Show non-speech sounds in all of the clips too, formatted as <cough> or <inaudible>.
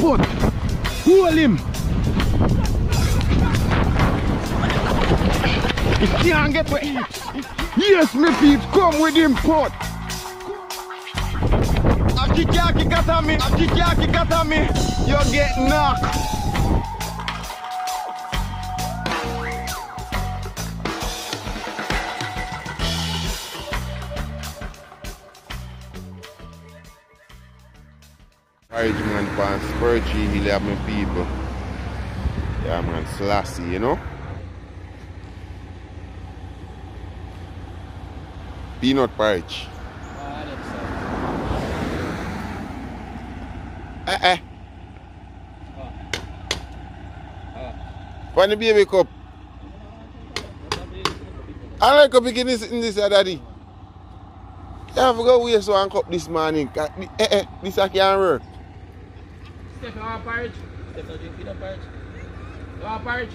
pot. Hold him. Get Yes, me peeps, come with him pot. Aki me, aki me. You get knocked. Man pan Spurtree Hill have my people. Yeah man, Slashy, you know? Peanut porridge. Eh eh. Funny baby cup. I like a picking this in this uh, daddy. Yeah, I forgot waste one cup this morning. Eh eh, this I can't work. Steph, you want porridge? Steph, you drink peanut porridge? You want porridge?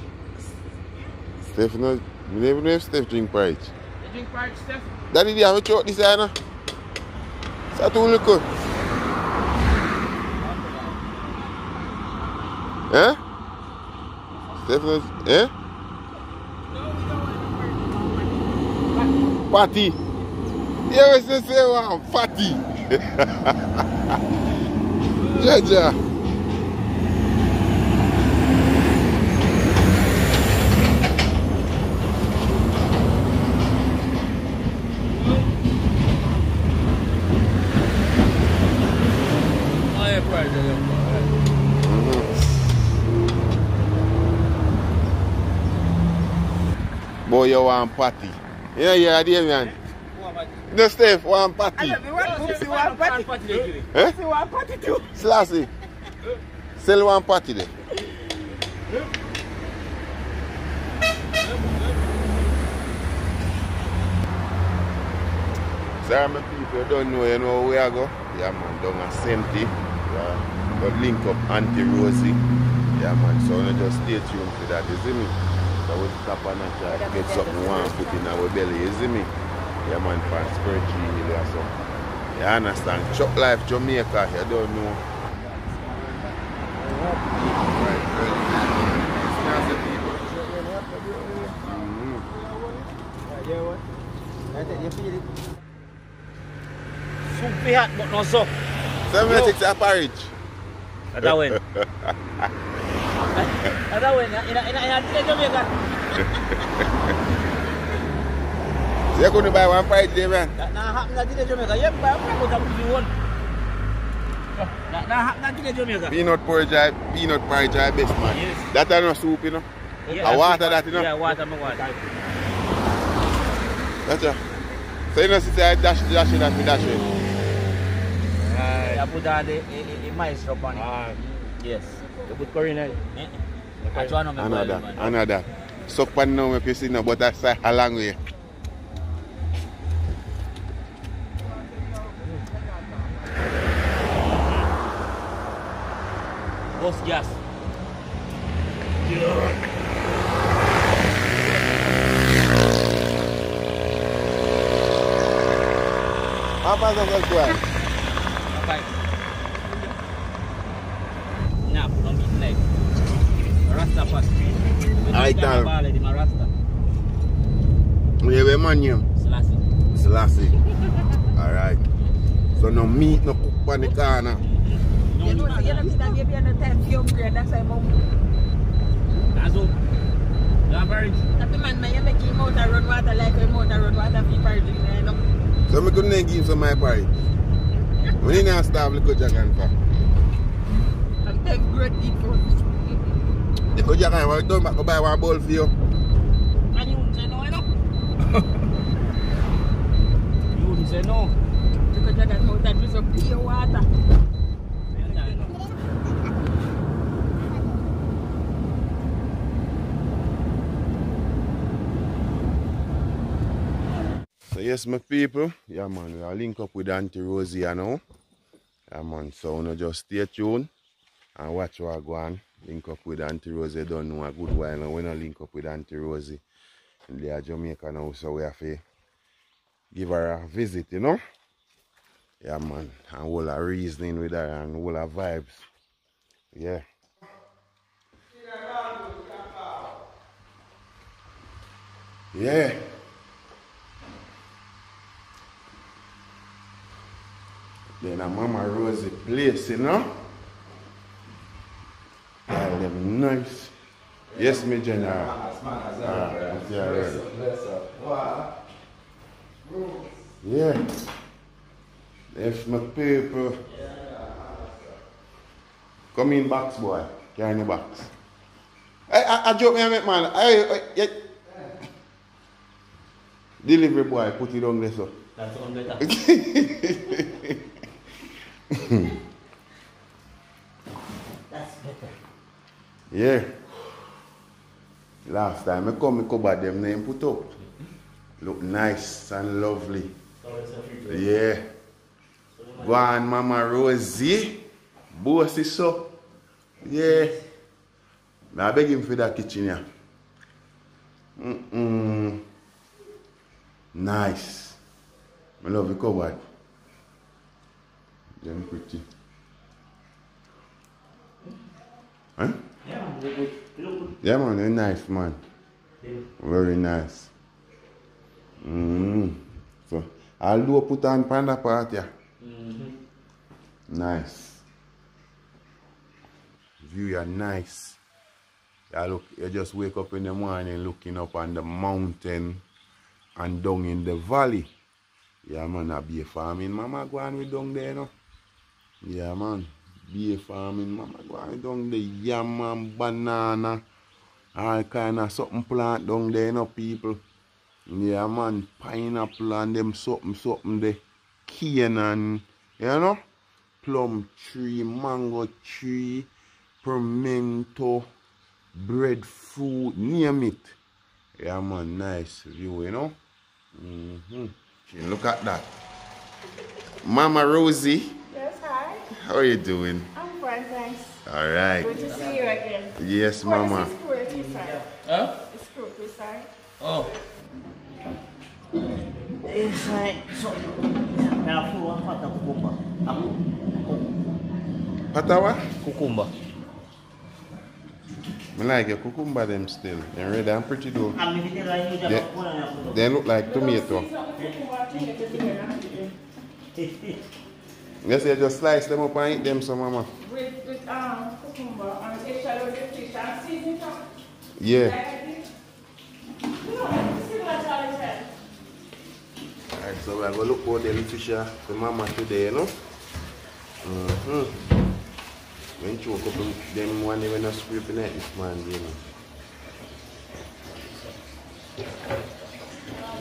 Steph, no, you never know if Steph drink porridge. You drink porridge, Steph? Daddy, do you have a throat this year, no? Start to look good. Eh? Steph, no, eh? Patty. You always say, say, wow, fatty. Jaja. Oh, yeah, porridge. Yeah. Boy, you want patty. Yeah, yeah, dear man. No, Steph, want patty. Me want Oopsie want party. Eh? Oopsie want party too. Slashy. Sell one patty there. Sorry, my people, you don't know, you know where I go. Yeah, man, down at Sempty. Yeah, but link up Auntie Rosie. Yeah, man, so you just stay tuned for that, you see me? So we stop and try to get something we want to put in our belly, you see me? Yeah, man, for spiritual hill or something. You understand? Chuck Life Jamaica, you don't know. Right, right. Snazzy people. Soup fi hot, but no soup. Seven minutes a. That win. <laughs> That win. In a, in a, in a Jamaica. So you couldn't buy one porridge there, man? That nah happen at the Jamaica. Yeah, but I'm going to you one. That nah happen at Jamaica. Peanut porridge, peanut porridge, best, man. Yes. That are no soup, you know? Yeah, A water that, you know? Yeah, water, me water. That's a. So you know, since I dash, dash it, that we dash it. I put on the, the, the mice up on it. Yes. You put curry in it. Eh? I try not to boil Another, it, man. another. Suck pan now, if you see no, but that's a long way. Boss gas. How far does that go? Rasta. We have a man here. Selassie. Selassie. <laughs> Alright. So no meat, no cook on the corner. You know, you know, see that baby on the time for upgrade. That's why mom. Azu. You have porridge? That man, man, you make him out and run water like him out and run water for party, you know. So me couldn't give him some my porridge. We need to starve the good jagan for. The good jagan, we don't back to buy one bowl for you. And you say no, you know? you wouldn't say no. Because you got out and do some pure water. So yes, my people, yeah man, we are link up with Auntie Rosie you know. Yeah man, so you just stay tuned and watch what go on. Link up with Auntie Rosie, don't know a good while now. We not link up with Auntie Rosie in the Jamaica now, so we have to give her a visit, you know. Yeah man, and all her reasoning with her and all her vibes. Yeah. Yeah. Then a Mama Rosie place, you know? Yeah, them nice. Yes, me general. Ah, yeah, right. Yeah. That's my people. Come in box, boy. Carry in the box. I, I, I joke me, man. I, I, I, Delivery boy, put it on there, so. That's on better. <laughs> Yeah. Last time I come, I covered them name put up. Look nice and lovely. Yeah. Go on, Mama Rosie. Boss is up. Yeah. I beg him for that kitchen here. Mm -mm. Nice. I love the cupboard. Them pretty. Huh? Yeah, man. Look good. Look good. Yeah man, they're nice man. Very nice. Mm. So I'll do a put on panda part yeah. Mm-hmm. Nice. View are nice. Yeah, look, you just wake up in the morning looking up on the mountain and down in the valley. Yeah man, a be farming. Mama go on with down there no. Yeah man. beer farming. Mama gwa down de yam and banana. All kind of something plant down there, no people. Yeah, man. Pineapple and them something, something there. Cane and, you know. Plum tree, mango tree, pimento, breadfruit, name it. Yeah, man. Nice view, you know. Mm -hmm. Look at that. Mama Rosie. How are you doing? I'm fine, thanks. All right. Good to see you again. Yes, oh, What mama. is this fruit you side? Huh? This fruit you side? Oh. It's like so. Now, if you want hot cucumber, I'm Patawa? cucumber. I like your cucumber them still. They're red and pretty though. I'm going to They, they look like tomato. <laughs> Yes, you just slice them up and eat them so mama. With, with um, cucumber and eggshell with the fish and seasoning some. Yeah. Like this. You know, similar to all this. Alright, so we're gonna look for the fish uh, for mama today, you know? Mm-hmm. When you woke up them one day when I scraping at this man, you know.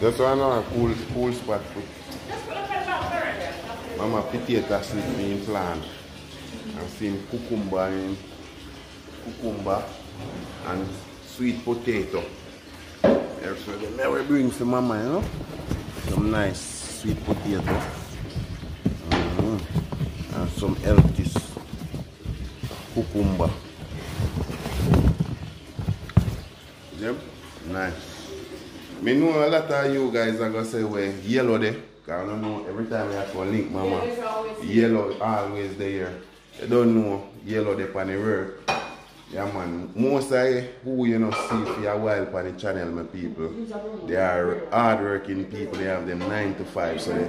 That's why I know a cool cool spot Mama piteta sweet mi yon plan. An fin kukumba yon. Kukumba. An sweet potato. That's what the Mary brings to mama, you know. Some nice sweet potato. Mm -hmm. And some healthy kukumba. Yep. Nice. Me know a lot of you guys are going to say, well, yellow there. I don't know every time I have to link mama. Yellow is always Yellow always there. You don't know yellow there on the work. Yeah man. Most of who you know see for a while on the channel my people. They are hardworking people, they have them nine to five. So they,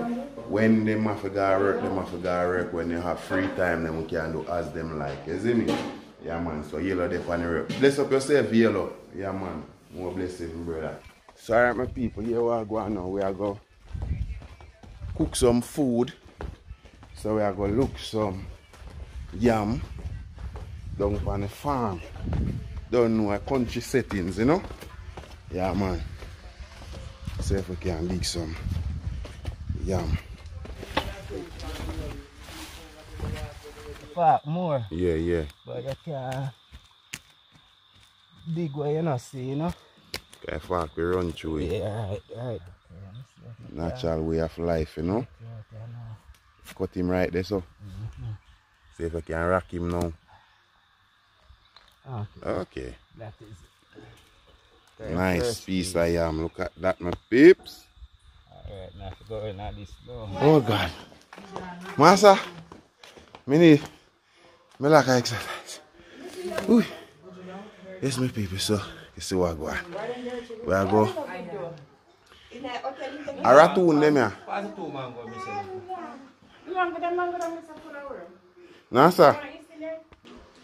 when they have to go work, they have to go work. When they have free time, then we can do as them like. You see me? Yeah man. So yellow there on the work. Bless up yourself, yellow. Yeah man. More blessing, brother. So alright my people, here we are going now. We are going cook some food. So we are going to look some yam down on the farm. Don't know a country settings, you know? Yeah, man. See if we can dig some yam. Fuck more. Yeah, yeah. But you can't dig where you not see, you know? Can fuck we run through it. Yeah, right, right. Natural way of life, you know? Cut him right there, so. See if I can rock him now. Ah, Okay. that is Nice piece I am. Look at that, my peeps. Alright, now go in at this door. Oh, God. Master, me need, me like exercise. Ooh. Yes, my people, so you see what I go. Where I go? A ratoon them here. Pass it to mango, me say. No, sir.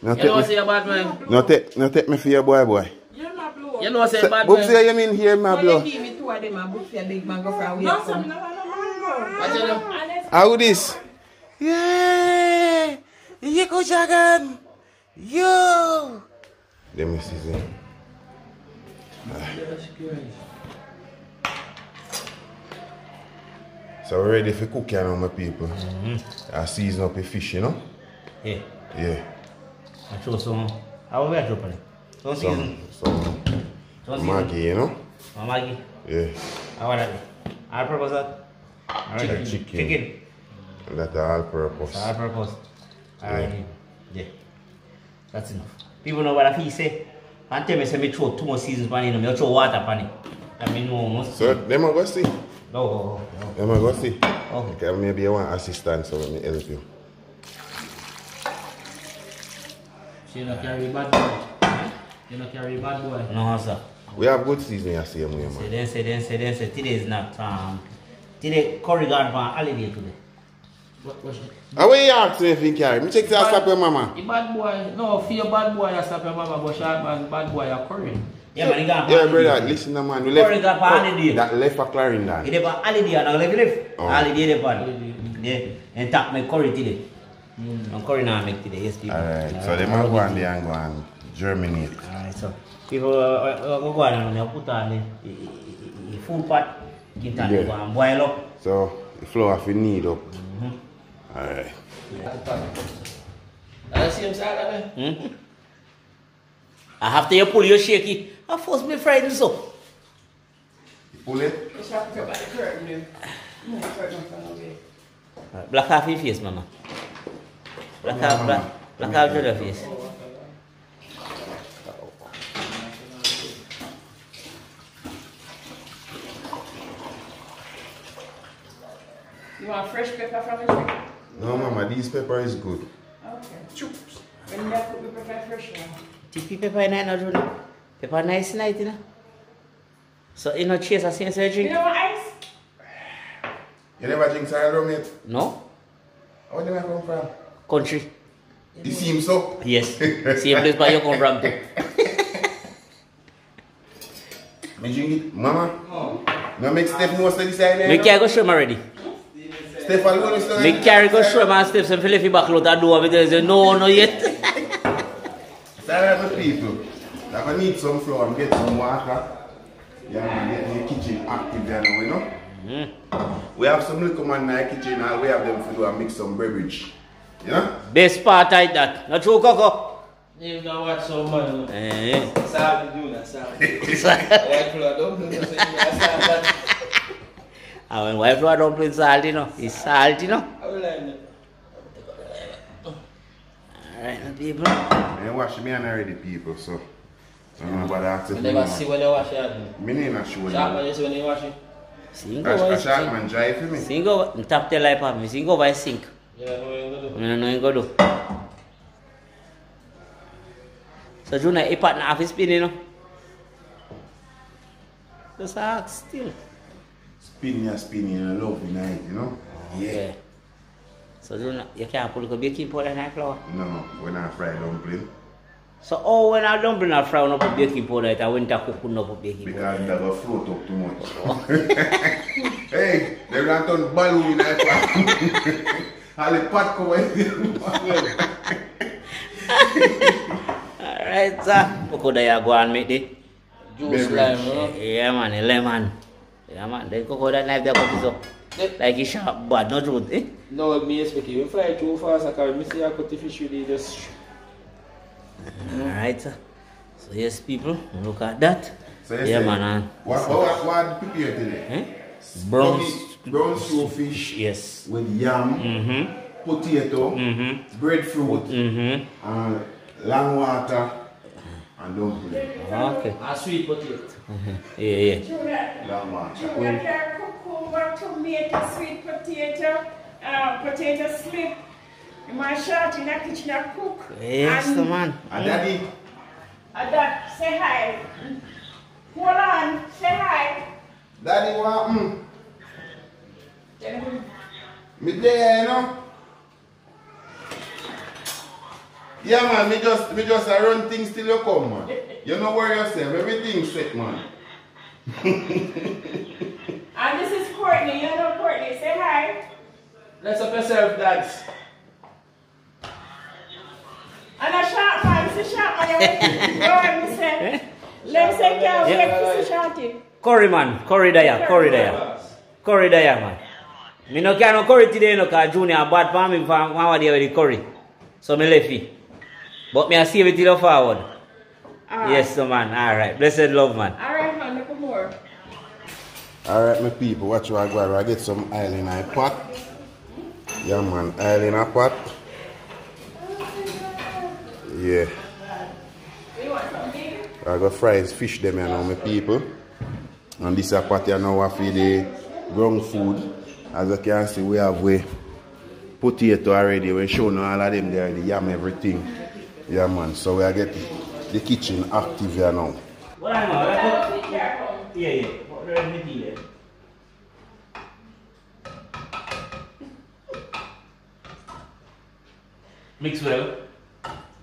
No You know take say me, a bad man. no take, no take me for your boy, boy. You know say a bad Book man. say you mean here, my blow. Give me two of them and book for a big mango for a week. I tell you. How this? Yeah! Yeko Jagan! Yo! Let me see. So we're ready for cooking now, my people. Mm-hmm. I season up the fish, you know? Yeah. Yeah. I show some. How we are dropping? Some season. Some, some Some Maggi, season. you know? Oh, Maggi. Yeah. How about that? All purpose that? Chicken. Chicken. Chicken. Chicken. That all purpose. All purpose. Alright. Yeah. That's enough. People know what I feel say. And tell me say me throw two more seasons pan in, me throw water pan it. I mean no must. So, them I go see. No, no. Them I go see. Okay. Okay, maybe you want assistance, so let me help you. She not carry bad boy. You not carry bad boy. No sir. We have good season, I see, man. Say then say then say then say today is not um today curry gone for holiday today. What, what, How will you ask me if you carry? Me check to stop your mama. the bad boy, no, for your bad boy, you stop your mama, but bad boy, you curry. Yeah man, he gone for Yeah, holiday. brother, listen to man. We Corey got for holiday. That left for He Clarendon. dey for holiday and live live. Oh. Holiday dey for. Yeah. And tap me curry today. And curry now make today, yes people. Alright, so them are go and they and go and germinate. Alright, so people uh, uh, go go and they put on the, food pot, get on Yeah. go and boil up. So the flour if you need up. Alright. I see him side of Hmm? After you pull your shaky, I force me frightened so. Pull it. Just have to the curtain there. No, the curtain from away. Black half your face, mama. Black half, black, black half your face. You want fresh pepper from the tree? No, mama, this pepper is good. Okay. When you cook, we prefer fresh one. TP pepper in no June. Pepper nice night, you know. So you know chase a sense of You drink? know what ice? You never drink cider rum yet? No? Where do I come from? Country. You seem so. Yes. Same place where you come from too. Me drink it. Mama. No make Steph most of this side Me there. carry go show me already. Steph alone is still Me carry go show my steps and feel if you back out the door because say no no yet. Cider for people. Like I need some flour and get some water. Yeah, man, get the kitchen active there now, you know? We have some little man in the kitchen and we have them for do and mix some beverage. You know? Best part like that. Not true Coco. You know what, so man. Eh. Salty do that, salty. White flour dumpling, so you know, salty. And <laughs> when wife flour dumpling salty, you know. It's salty, you know. I will like that. Alright, now, people. And wash me and already people, so. I don't know about that. You never see when you wash your hand. Me name not sure. Sharp man, you. you see when you wash it? Sing A, over. a shark man dry for me. Sing over. Tap the light on me. Sing over I sink. You know what you do? I don't know you go do. So Juna, a partner half is spinning, you know. Just ask still. Spin ya spin you know, love night, you know? Yeah. So Juna, you can't put a baking powder in that flour. No, when I fry dumpling. So oh when I dumpling I fry no put baking powder, it I went to cook no put baking Because powder. that will float up too much. <laughs> <laughs> hey, they run turn balloon in that pot. <laughs> All the pot come Alright, sir. Cocoa there you go and make the Juice lime, you know? Yeah man, the lemon. Yeah man, then cocoa that knife there cook so. Like it's sharp bad, not truth, eh? No, me speaking. You fry too fast, I can't miss you, I cut the fish with it, just... Alright. So yes people, look at that. So you yeah say, man, and What, what, what prepare today? eh? brown Brown stew fish yes. with yam, Mm-hmm. potato, Mm-hmm. breadfruit, Mm-hmm. and long water, and dumpling. Okay. A sweet potato. <laughs> Yeah, yeah. Julia, Long water. Julia can cucumber, tomato, sweet potato, uh, potato slip. In my shot in the kitchen, eh, I cook. Yes, and the man. And daddy, Dad, say hi. Hold on, say hi. Daddy, what happened? Tell him. Mm. Me there, you know? Yeah, man, me just, me just a run things till you come, man. You know where yourself, everything set, man. And this is Courtney. You know Courtney. Say hi. Let's up yourself, dads. And a sharp man, it's a sharp man. You heard me say. Let me say, girl, Yeah. wait for shorty. Curry man, curry there, curry there. Curry there, man. Me no can no curry today, no, cause Junior bad for me for one day with the curry. So me left it. But me I save it till the forward. Alright. Yes, so man. Alright. Blessed love, man. Alright, man, look more. Alright, my people, watch what I go. I get some oil in my pot. Yeah, man, oil in a pot. Yeah. You want something? I go fry his fish them, you know, my people. And this a pot, you know, for the ground food. As you can see, we have we potato already. We show now all of them there, the yam, everything. Yeah, man. So we are getting the kitchen active here now. What I know? Yeah, yeah. What the hell me there? Mix well.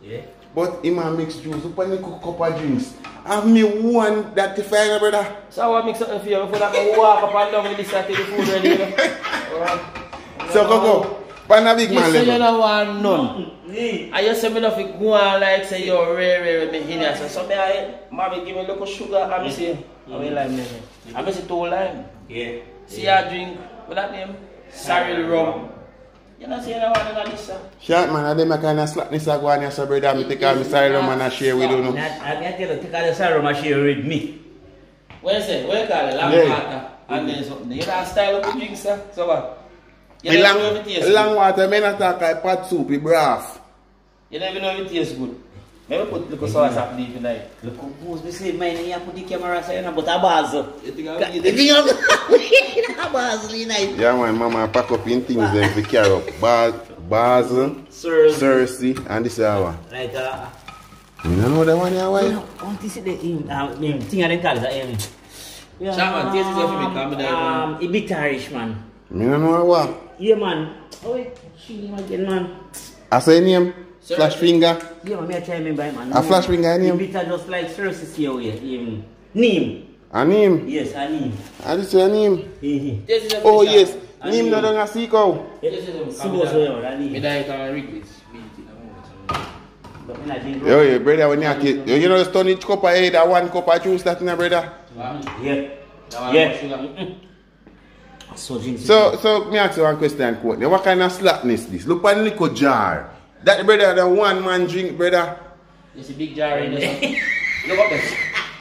Yeah. But him a mix juice, up and cook cup of drinks. Have me one that if I brother. So I want to mix something for you before that I walk up and down with this until the food ready. You <laughs> know? So go go. Pan a big You man say you level. don't want none. Yeah. I just say me nothing go on like say you're rare rare with me in here. So some I mommy give me a little sugar and me say I mean lime name. I me say two lime. Yeah. See I drink what that name? Cyril rum. You know say you don't want none of this sir. Short man, and them a kind of slackness a go on here, so brother. Me take all my sorry man and share with you. I, know. I, I tell you, take all the sorrow my share with me. What you say? What you call it? Lamb Yeah. water. And then something. You know that style of drink sir? So what? You Me never know if it tastes long, long good. water, me not talk like pot soup, it braff. You never know if it tastes good. Maybe put little sauce up deep in there. Look who goes me say mine here put the camera say na but a baz. You think I You a baz ni nice. Yeah man, mama pack up in things then to carry up. Bas, Basil, Cersei, and this is our. Like You don't know that one here, you why? know, want to see the um, uh, um, thing I didn't call it um. Yeah, Shaman, taste it for me, calm me down. Um, Ibitarish man. Me don't know what. Yeah man. Oh wait, she him again man. I say name, Sir. flash finger. Yeah man, me I try remember him man. A flash finger name? Ibita just like Cersei see how yeah. Um, Neem. A name. Yes, a Neem. And this is a name. Hehe. Taste it Oh for me, yes, Shaman. A name name. no don't see cow. Taste it for me, See calm me what's down. going on, a Me Neem. die can rig this. Beat it in a moment. But me not drink Yo, yeah, brother, when you take, you, you know the stone each cup of head, that one cup of juice that in a brother. Wow. Yeah. That one Yeah. So, so me ask you one question, Courtney. What kind of slackness this? Look at the liquor jar. That brother, the one man drink, brother. There's a big jar in there. Look up there.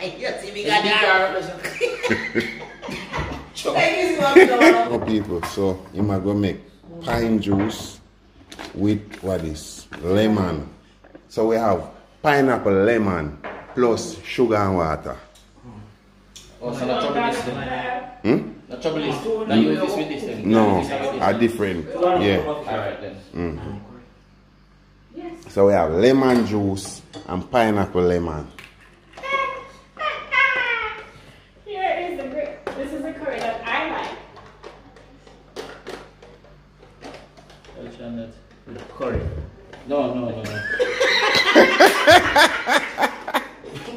you see me There's a big jar up there. No people, so you might go make pine juice with what is lemon. So we have pineapple, lemon, plus sugar and water. Oh, so not trouble this then. Hmm? Not trouble this. Not use this with this then. No, Use this with this. a different. Yeah. Alright then. So we have lemon juice and pineapple lemon. Here is the gri- This is the curry that I like. I'll try that. Curry. No, no, no, no. <laughs>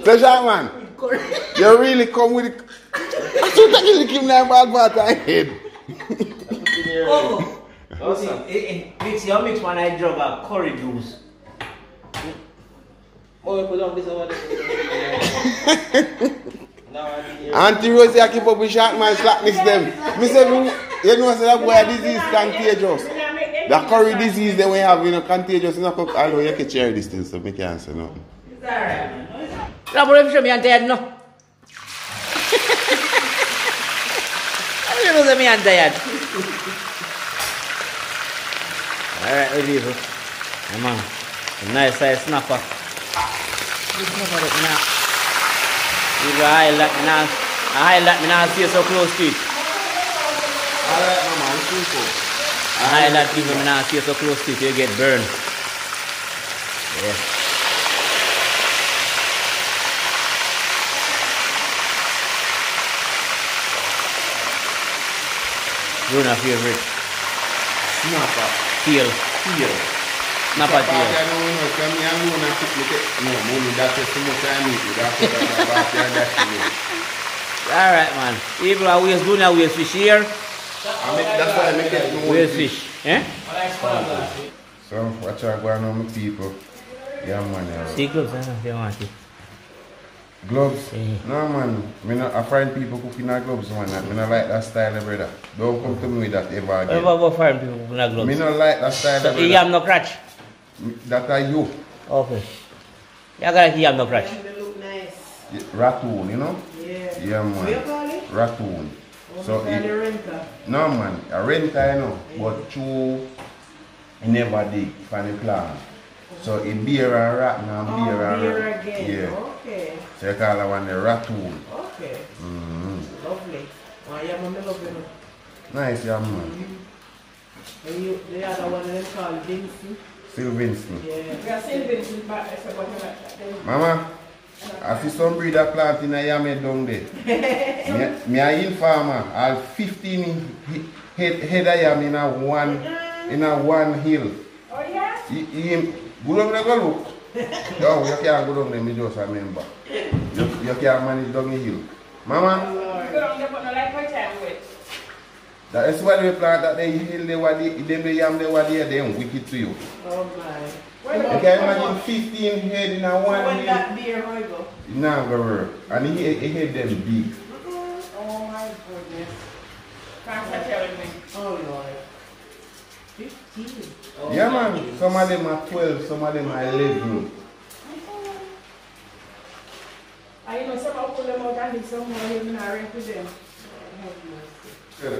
So Shaman, you really come with it. I should have really give me that bad water head. Oh. See, sir. eh, eh, mix your mix one I drug a curry juice. Oh, you put on this over there. <laughs> I need your- Auntie Rosie, I keep up with short man slackness them. Me say, you know, say that boy disease contagious. The curry disease that we have, you know, contagious. You know, cook- although you can share this thing, so me can't say nothing. La por eso me han tired no. Yo no sé me han tired. Alright, release it. Come on, A nice size snapper. This snapper up now. Even a highlight, me now, highlight me now see you so close to it. Alright, my man, too. cool. A highlight even me now see you so close to it, you get burned. Yeah. You're not favorite. Snapper. Tail. Here. Snapper I tail. don't know, come here and loan and pick me take- No, money, that's just too much I need. That's what I'm about to dash you. Alright man. People are waste Junior waste fish here. I make, that's why I make it no Waste fish. Eh? So, out going on with people. Yeah, man. Yeah. See gloves, eh? They want it. Gloves? Mhm. No, man. Me not, I find people cooking our gloves, man. I me not like that style, brother. Don't come to me with that ever again. Ever go find people with no Me gloves? not like that style, So you brother. have no crutch? That are you. Okay. You got you have no crutch. They look nice. Ratoon, you know? Yeah. Yeah, What you man. call it? Ratoon. What So you call it- the renter? No, man. A renter, you know. But true, he never dig from the plant. So it beer and rat and Oh, beer and beer rat. again. Yeah. Okay. So you call that one the ratoon. Okay. Mm-hmm. Lovely. Oh, yeah, mommy love you. Nice, yeah, man. And you, the other one them called Vincent. Sylvinston. Yeah. You got Sylvan back there, so what you like? Mama, I see some breeder plant in a yame down there. <laughs> me, me a informer. All 15 he- head, head of yam in a one in a one hill. Oh yeah? He, he, go down there go look. No, you can't go down there, me just remember. You, you can't manage down the hill. Mama, You go down there, but no like my time with. that is why they plant that they hill they were the, them the yam they were there, then wicked to you. Oh, my. Where You can imagine 15 head in a one When hill. that beer, how go? Nah, go work. And he, he had them big. Oh, my goodness. Can't start telling me. Oh, Lord. 15. Yeah, man. Some of them are 12, some of them are 11. I you know some of them out and leave some more here in our rent with them.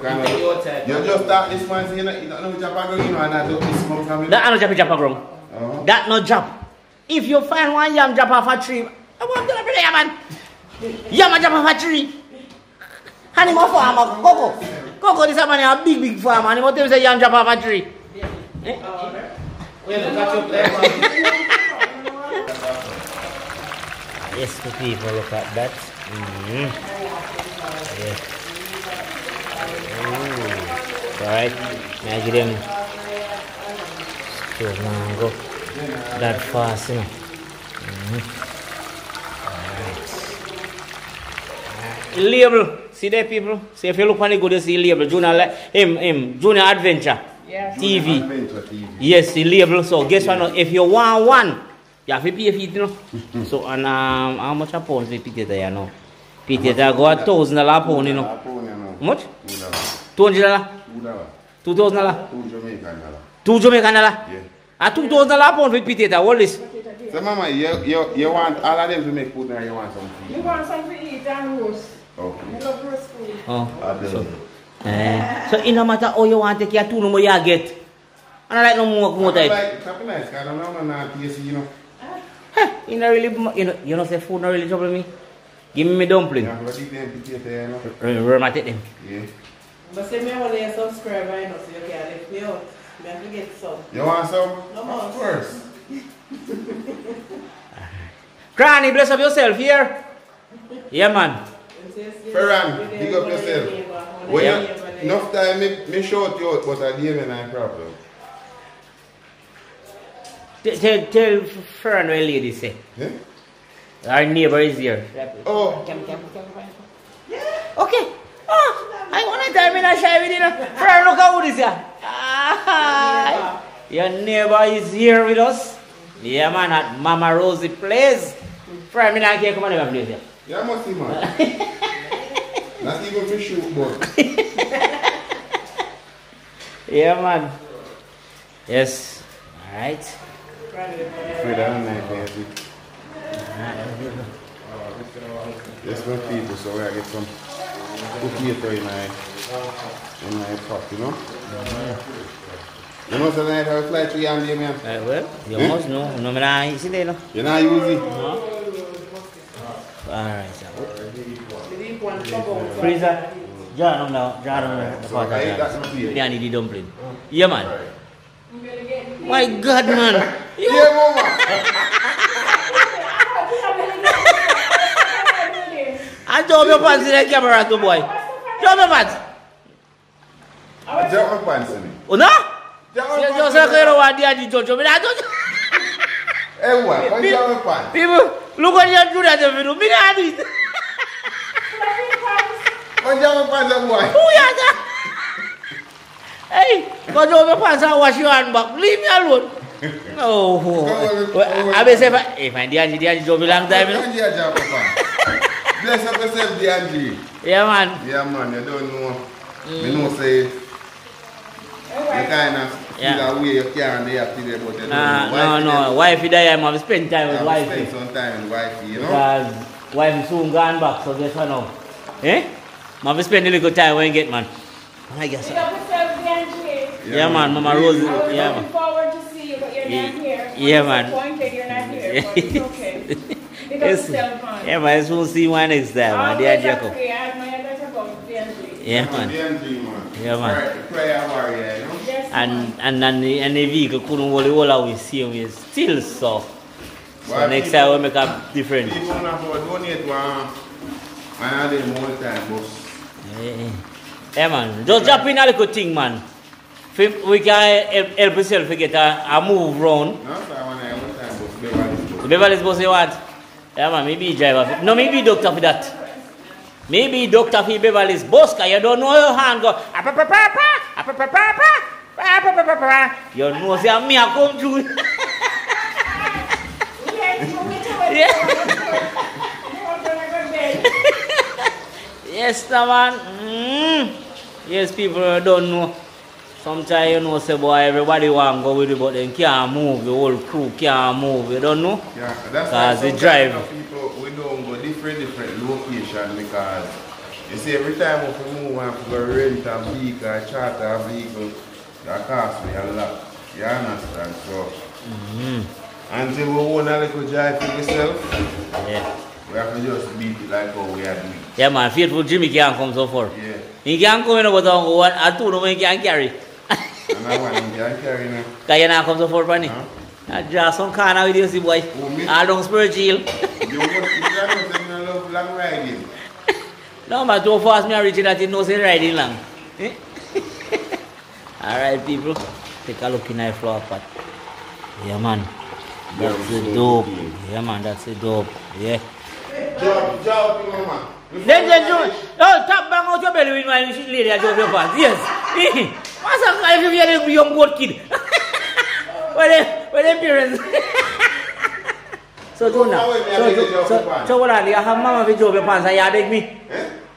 Kind of, you just start this man, you know, you don't know which apple you know, and I do this one from it. That no drop drop a ground. Uh-huh. That no drop. If you find one yam drop off a tree, I want to be there, man. Yam a drop off a tree. And him a farmer, Coco. Coco, this a man a big, big farmer. And him a tell me say yam drop off a tree. We have catch up there. Yes, the people look at that. Mm-hmm. Yes. Ooh. Alright. Now I give them stove mango. That fast, you know. Mm-hmm. Alright. Label. See there people? See if you look on the good, you see label. Junior him, him, Junior Adventure. Yeah. TV. TV. Yes, the label. So guess what? If you want one, you have to pay for it, you know. <laughs> so and um, how much a pound for potato, you know? Potato go a thousand dollar a pound, you know. Apple, you know. How much? Two dollar. Two hundred dollar, Two dollar. two thousand dollar, Two Jamaican dollar. two Jamaican dollar. Yeah. A two thousand dollar a pound for potato. All this. So, mama, you, you, you want all of them to make food now, you want some You want something to eat and roast. I Okay. love roast food. Oh. I do. Eh. So it no matter how you want to take your two no more you get. And I like no more more type. Like, nice, I don't know, not tasty, you know. Huh, you know really, you know, you know say food not really trouble me. Give me my dumpling. You have to eat them you know. Where am I take them? Yeah. But say me only a subscriber, you know, so you can't lift me out. Me have to get some. You want some? No more. Of course. <laughs> Granny, bless up yourself here. Yeah, man. Ferran, big up yourself. When Yeah. you, enough time, me, me shout you out, but I didn't have any problem. Tell, tell, tell Fern what lady say. Yeah? Our neighbor is here. Oh, Okay. Oh, I want to tell me that shy with you. know. Fern, look how this here. Ah, your neighbor is here with us. Yeah, man, at Mama Rosie Place. Fern, me not care come on over place here. yeah, must see, man. <laughs> Not even me shoot, but. Yeah, man. Yes. I don't know if I Yes, my people, so I get some potato in my, in my pot, you know? You know, so I have fly to there, man. Uh, well, you Eh? must know. No, me not see there, no. You know, use it. Alright, so. Freezer. jangan na, jarang jangan So, kaya di sa beer. Yan, dumpling. Iya man. My God, man. Iya mama. Aja apa drop your pants in boy. Jangan your pants. Drop your pants in me. Una? Siya siya sa kero Ewa, why drop your pants? Video. 我叫我换上我。不要的。哎，我叫我换上我喜欢บอก leave me alone。Oh, habis saya pak, eh main Dianji Dianji dua bilang tadi. Dianji aja apa pak? Bless up yourself, Dianji. Yeah man. Yeah man, you don't know. Mm. Me know say. The kind of feel away you can there after that, but you nah, don't know. No, no, wifey there, I'm spend time with wife. Spend some time with wife, you know. Because wifey soon gone back, so guess what now? Eh? Mama have spend a little time when you get man. I guess. Pick up. Yeah, man, Mama Rose. I was Yeah, looking man. forward to see you, but you're not here. Yeah, I'm man. disappointed you're not here, but it's <laughs> okay. Pick up Yes. yourself. Yeah, man. I soon see you next time, man. Always Dear a Jacob. prayer. I admire that about D'Angelo. Yeah, man. The man. Yeah, man. Prayer, prayer warrior, you know? Yes, And and and the, and the vehicle couldn't hold the whole of we see we still so. So Why next people- time we make a different. People want to donate one, one of them all the time, boss. Yeah, yeah, man. Just drop in a little thing, man. We can help, help yourself to get a, a move round. No, so I want to all the time, boss. Beverly Hills. Beverly is supposed to? Yeah, man. Maybe driver. No, maybe doctor for that. Maybe doctor for Beverly's boss, cause you don't know your hand go. "Ah, pa, pa, pa, pa, ah, pa, <laughs> pa, pa, pa, pa, pa, pa, pa, pa." You know, say me I come through. Yes, move it to it. Yeah. You want to go to bed. Yes, man. Mm. Yes, people don't know. Sometimes you know, say boy, everybody want go with it, but they can't move. The whole crew can't move. You don't know. Yeah, that's Cause why they drive. you people, we don't go different, different location because you see every time we move and we go rent a vehicle, or charter a vehicle, that cost me a lot. You understand? So, Mm-hmm. until we own a little drive for yourself, Yeah. we have to just beat it like how we are doing. Yeah, man. Faithful Jimmy can't come so far. Yeah. He can't come in about one or two, no, he can't carry. And I want him to carry now. <laughs> Cause you not come so far, Panny. Huh? I draw some corner with you, see, boy. Who, me? I don't spiritual. You must, you <laughs> know, say you love long riding. No, man, too fast me I reach it that you know say riding long. Eh? <laughs> Alright, people. Take a look in my flower pot. Yeah, man. That's a dope. Yeah, man, that's a dope. Yeah. Jump, jump, mama. Then they do. Oh, tap bang out your belly with my lady at your breakfast. Yes. What's up if you are a young goat kid? <laughs> Where the parents? So do now. So, so, so what are they? I have mama with your pants and you beg me.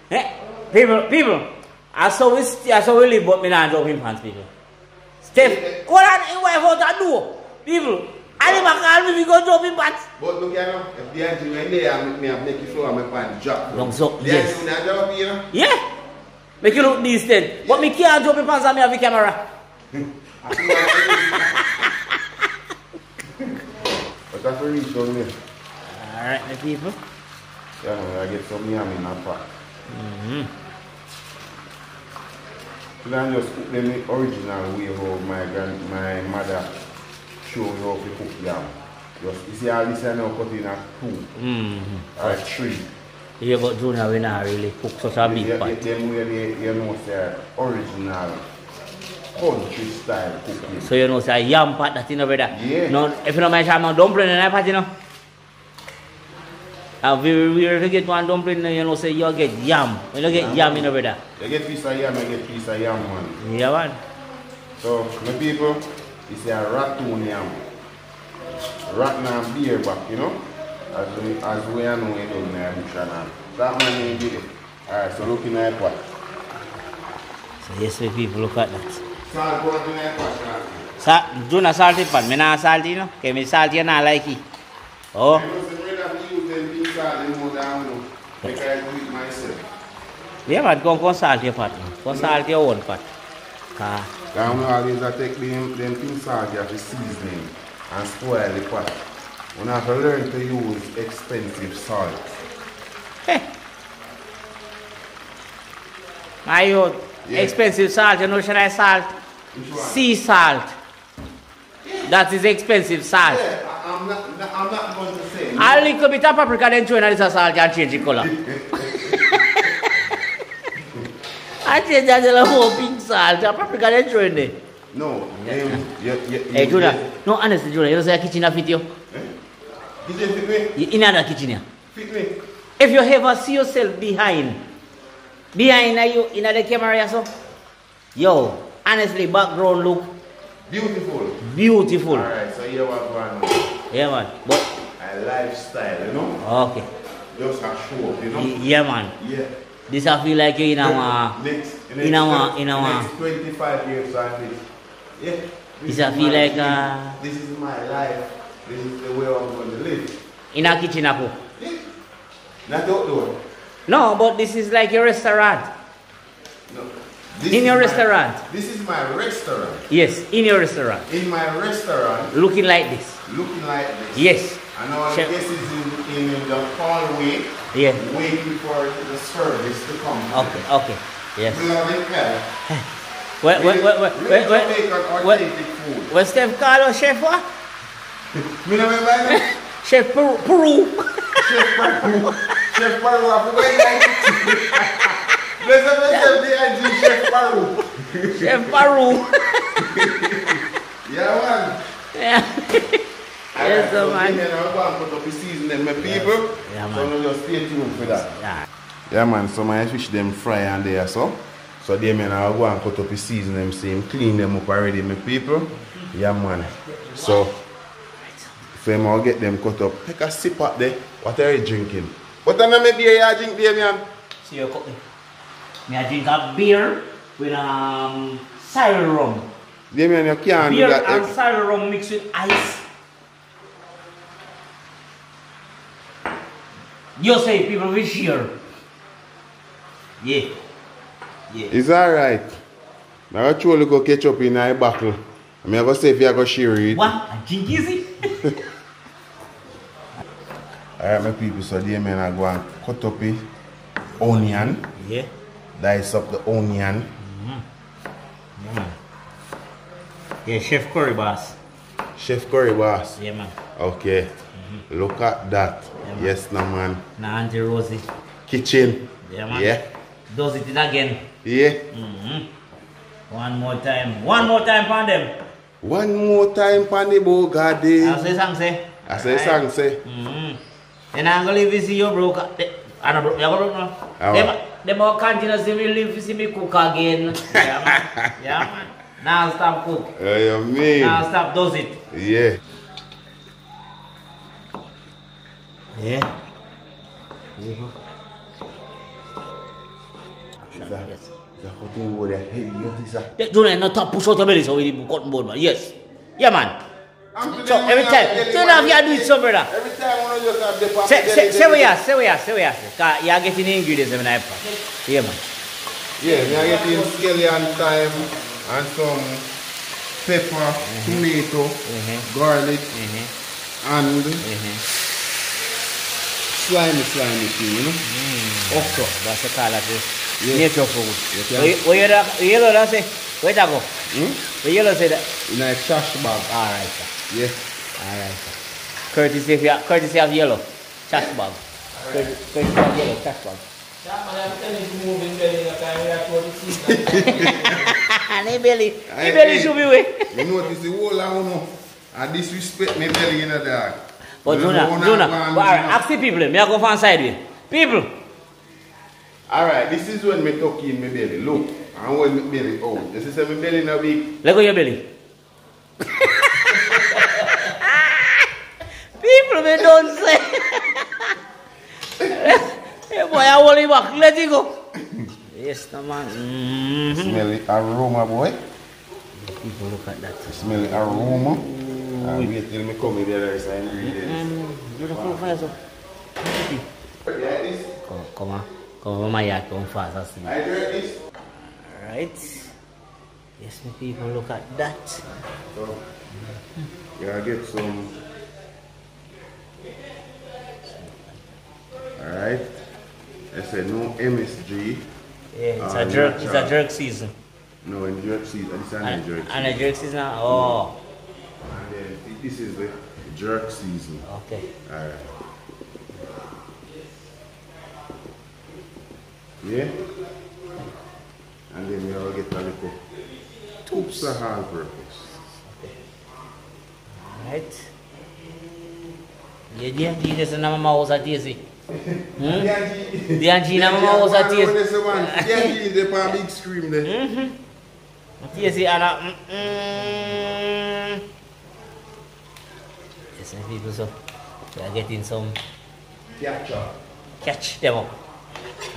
Eh? People, people. I saw we, I saw we live, but me not drop in pants, people. Step. What are you? What are you? People. I never call me, we go drop in pants. But look here now, if the engine when they are, me have make you flow and my pants drop. Long so, The yes. engine when I drop you know. Yeah. Make you look decent. But me can't drop in pants and me have the camera. I feel like- But that's where reach down there. Alright, my people. Yeah, I get some yam in that pot. Mm-hmm. So then just cook them the original way how my grand, my mother show you cook yam. Just, you see all this I now cut in a two Mm-hmm. or three. Yeah, but Junior, we not really cook such a big You- you- pot. Them way they, you know, say original country style cooking. So you know, say yam pot that in over there. Yeah. No, if you know my dumpling in that pot, you know. And we we get one dumpling, you know, say you get yam. You don't get yam in over there. You get piece of yam, you get piece of yam, man. Yeah, man. So, my people, You see a raccoon yam. Rat beer back, you know? As we, as we are knowing I'm. That man ain't it. Alright, so look in the pot. So yes, we people look at that. Salt what in the pot. Sa do na salty pan, me me like it. Oh. Yeah, man, go go your own. Car. Now we always a take them, them things you have to seasoning and spoil the pot. We have to learn to use expensive salt. Hey. My youth, Yeah. expensive salt, you know, should I salt? Sea salt. That is expensive salt. Yeah, I- I'm not, I'm not going to say. A little bit of paprika, then throw in this salt and change the color. <laughs> <laughs> I change that little whole pink salt. salt and paprika they throw in there. No, um, you, you, Hey, you- Junior. No, honestly, Junior, you know say a kitchen a fit you? Did you fit me? You in that kitchen here. Fit me? If you ever see yourself behind, behind a you in the camera so, yo, honestly, background look Beautiful. beautiful. Alright, so here what going on. Yeah, man. But A lifestyle, you know? okay, Just a show you know? Y- yeah, man. Yeah. This I feel like you in our next, in our- in our- next 25 years on this. Yeah. This is I feel my like, uh, This is my life. This is the way I'm going to live. in a kitchen I cook. Yeah. Not outdoor. No, but this is like your restaurant. No. This In your my- restaurant. This is my restaurant. Yes, in your restaurant, In my restaurant, looking like this. looking like this. Yes. And our Chef. guest is in, in the hallway, Yeah. waiting for the service to come. Okay, okay. Yes. We love it, Kel. Where, where, where, where, Real where, where, Jamaican where, authentic food. where Steph Carlo chef what? <laughs> Me know remember? Chef Peru. Peru. Chef Paru. Chef Paru, I forgot. Let's have myself the IG Chef Paru. chef Peru. <laughs> Yeah, man. <laughs> yeah. Yes, sir, man. Yeah, I'm going to put up the seasoning, my people. Yeah, So man. now just stay tuned for that. Yeah. Yeah, man. So my fish them fry and there, so. So they man, I'll go and cut up the season them, same clean them up already, my people. Yeah, man. So, if I'm all get them cut up, take a sip out there. What are you drinking? What are you beer you drink there, man? See you cooking. Me I drink a beer with um sour rum. There, man, you can't do Beer and eh. sour rum mixed with ice. You say people will share. Yeah. Yeah. It's alright. Now to throw a little ketchup in my bottle. I'm going to say if you're going to share it. What? A drink easy? <laughs> Alright, my people, so there, man, I go and cut up the onion. yeah. Dice up the onion. Mm-hmm. Yeah, man. Yeah, Chef Curry Boss. Chef Curry Boss. Yeah, man. Okay. Mm-hmm. Look at that. Yeah, yes, no man. Now Auntie Rosie. Kitchen. Yeah, man. Yeah. Does it again. Yeah. Mm-hmm. One more time. One more time on them. One more time, Pandy Bogadi. I say song say. I say song say. Mm-hmm. Then I'm gonna leave you see you broke. I don't broke. You go broke now. How? Them, them all continue see me live see me cook again. <laughs> Yeah man. yeah man. Now stop cook. Oh, you mean? Now stop does it. Yeah. E. Zifo. Zakote yon wode heavy yon si sa. Jounen nan tap push out a beli so we di cotton board man. Yes. Yeah man. So every time. Turn off your do it so brother. Every time one of you have the pop. Say we are, say we are, say we are. Ka you are getting ingredients in my pack. Yeah man. Yeah, me are getting scallion thyme and some pepper, mm -hmm. tomato, mm -hmm. garlic, mm -hmm. and mm -hmm. Slimy, slimy thing, <laughs> you know? Okra. That's the call that is Yeah. nature food. Yeah. Where, where you da- where yellow that say? Where that go? Hmm? Where yellow say that? In a trash bag. Alright sir. Yeah. Alright sir. Courtesy of, your- courtesy of yellow. Trash bag. Courtesy courtesy of yellow trash bag. Yeah, man, I'm telling you, moving belly, like I'm here for the season. And he belly, he Aye, belly aye. should be way. You notice the whole of you I disrespect me belly in the dog. But You Juna, know, Juna, one but and alright, ask the people, me I go from side way. People, Alright, this is when me tuck in my belly. Look. And when my belly out. You see say my belly now big. let go your belly. <laughs> people me don't say. <laughs> hey boy, I want him back, let it go. yes, no man. Mm-hmm. Smell the aroma boy. People look at that. Smell the aroma. And wait till me come with the rest of the ingredients. Mm, beautiful fire so. Yeah, this. Come, come on. Come on, my yard, come fast, I see. I heard this. Alright. Yes, my people look at that. So, you gotta get some. Alright. I said no MSG. Yeah, it's Ah, a jerk, it's a natural. jerk season. No, in jerk season. This is And, an jerk and a jerk season, oh, And then this is the jerk season. okay. Alright. Yeah? And then we will get a little toops of all purpose. Right. Yeah, dia dia dia sana mama usa tiesi. Hmm? Dia Gina mama usa When they tiesi. say one, Yankee is <laughs> the big scream there. Tiesi anak. mm, mm. Yes, and people so we are getting some Capture. catch them up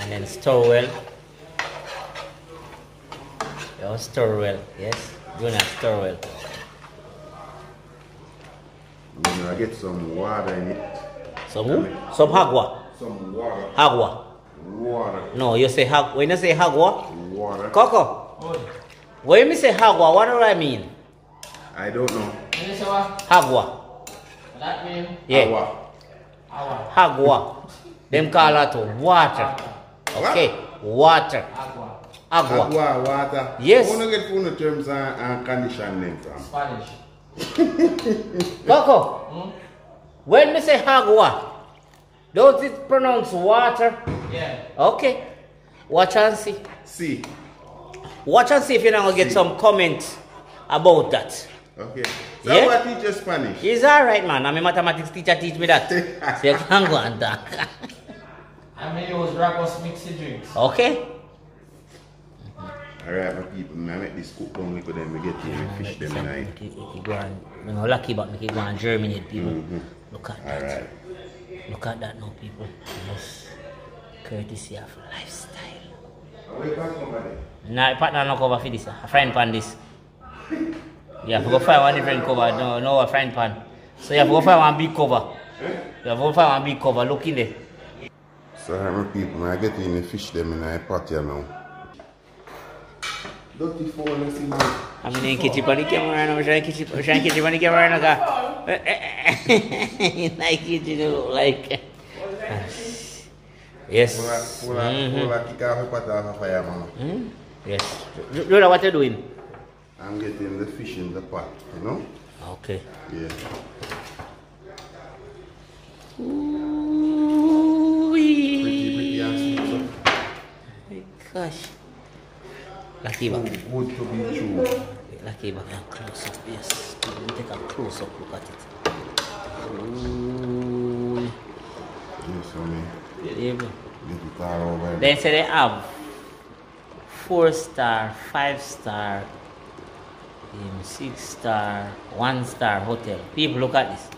and then store well. Yeah, store well. Yes, Junior store well. You know, I get some water in it. Some who? Some hagwa. Some water. Hagwa. Water. No, you say hag. When you say hagwa, Water. Coco. When you say hagwa, what do I mean? I don't know. Ini siapa? Hagwa. That mean Yeah. Awa. awan. Hagwa. Them call that water. Okay. Water. Agua. Agua. Agua, water. Yes. I want to get full of terms and, and condition them from. Spanish. <laughs> Coco. Hmm? When me say hagwa, don't it pronounce water? Yeah. Okay. Watch and see. See. Watch and see if you're not gonna get some comment about that. Okay. So Yeah. what teach you Spanish? It's alright, man. I'm a mathematics teacher teach me that. so you can go and talk. I may use Ragos mixy drinks. okay? Alright, my people, I make this cook down with them, we get in, we fish them in Make it- make it go and, you know, lucky but make it go and germinate people. Mm-hmm. Look at that. Alright. Look at that now, people. Yes. Courtesy of lifestyle. Where you come from, buddy? Nah, partner no cover for this. A frying pan this. <laughs> You have to go find one different cover. No, no, a frying pan. So you have to go find one big cover. You have to go find one big cover. Look in there. So my people, I get in the fish them in a pot here now. Dirty phone, let's see. I'm in the kitchen on the camera now. I'm trying to kitchen, I'm trying to kitchen on the camera now. ka. In the kitchen, you look like. Yes. Man. Hmm? Yes. Look what you're doing. I'm getting the fish in the pot, you know? Okay. Yeah. Pretty, pretty and sweet. So Gosh. Lucky back. good to be true. Lucky back and close up. Yes. Me take a close up look at it. Ooh. Yes, honey. Baby. Get it all over. They say they have four star, five star, um, six star, one star hotel. People look at this.